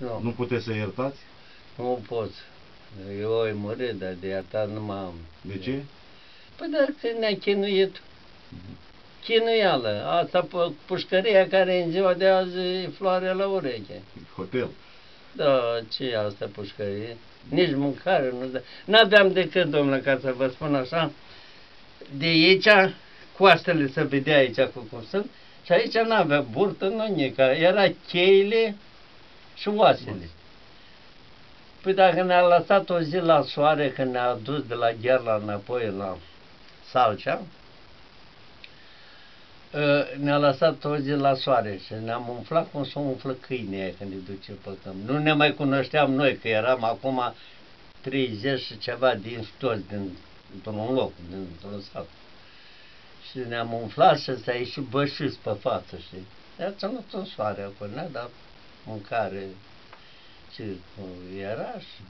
Nu, Nu puteți să iertați? nu pot. Eu ai murit, dar de iertat nu m-am. De ce? Păi dar când ne-a chinuit, chinuială. Asta pu- pușcăria care e în ziua de azi e floare la ureche. Hotel. Da, ce e asta pușcărie? Nici mâncare nu dă. N-aveam decât, domnule, ca să vă spun așa, de aici, coastele să vedea aici cu cum sunt, și aici n-avea burtă, nu nica, era cheile și oasele. Păi dacă ne-a lăsat o zi la soare, când ne-a dus de la Gherla înapoi la Salcea, ă, ne-a lăsat o zi la soare și ne-am umflat cum se umflă câinii aia când îi duce pe câmp. Nu ne mai cunoșteam noi, că eram acum 30 și ceva din toți, din, într-un loc, dintr-un sat. Și ne-am umflat și s-a ieșit bășiți pe față, știi? Ne-a ținut în soare acolo, ne-a dat mâncare ce era și